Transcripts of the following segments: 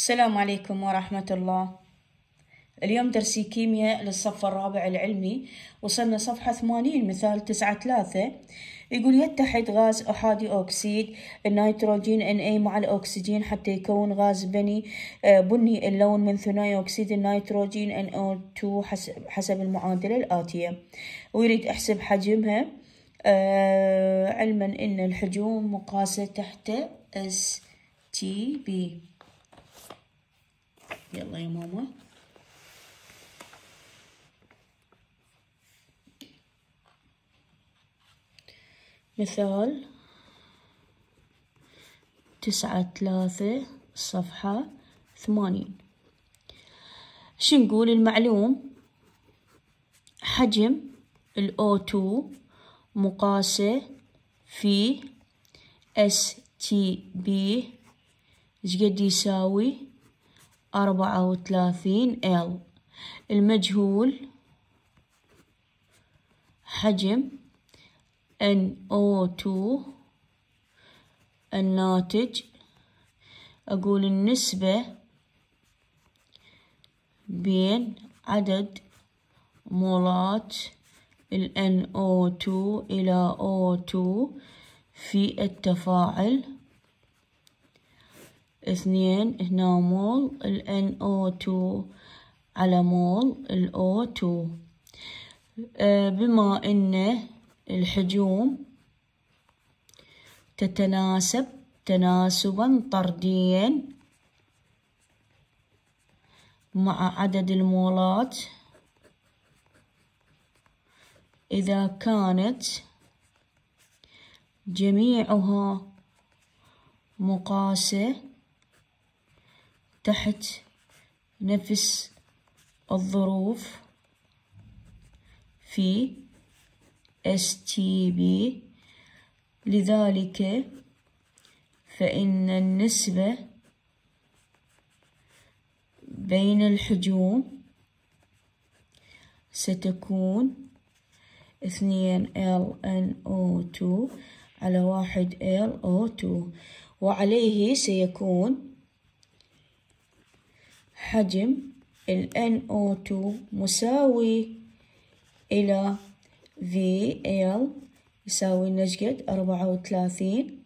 السلام عليكم ورحمة الله. اليوم درسي كيمياء للصف الرابع العلمي وصلنا صفحة ثمانين مثال تسعة ثلاثة. يقول يتحد غاز أحادي أكسيد النيتروجين Na مع الأكسجين حتى يكون غاز بني آه، بني اللون من ثنائي أكسيد النيتروجين NO2 حسب المعادلة الآتية. ويريد أحسب حجمها آه، علما أن الحجوم مقاسة تحت S T B. يلا يا ماما. مثال. تسعة ثلاثة صفحة ثمانين. شو نقول المعلوم؟ حجم الأو تو مقاسة في STP قد يساوي؟ أربعة وثلاثين ال المجهول حجم NO2 الناتج أقول النسبة بين عدد مولات ال NO2 إلى O2 في التفاعل اثنين هنا مول ال NO2 على مول ال O2 آه، بما أن الحجوم تتناسب تناسبا طرديا مع عدد المولات. إذا كانت جميعها مقاسة تحت نفس الظروف في STB لذلك فإن النسبة بين الحجوم ستكون اثنين LNO2 على واحد LO2 وعليه سيكون حجم ال NO2 مساوي إلى ال يساوي لنا أربعة وثلاثين.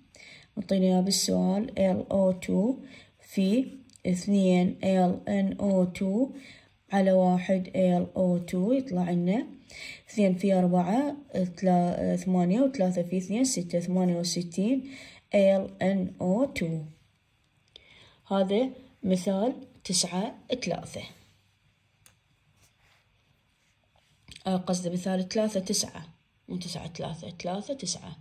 نعطينا بالسؤال ال O2 في اثنين ال NO2 على واحد ال O2 يطلع لنا اثنين في أربعة ثمانية وثلاثة في اثنين ستة ثمانية وستين ال NO2 هذا مثال تسعة ثلاثة. قصدي مثال ثلاثة تسعة مو تسعة ثلاثة ثلاثة تسعة.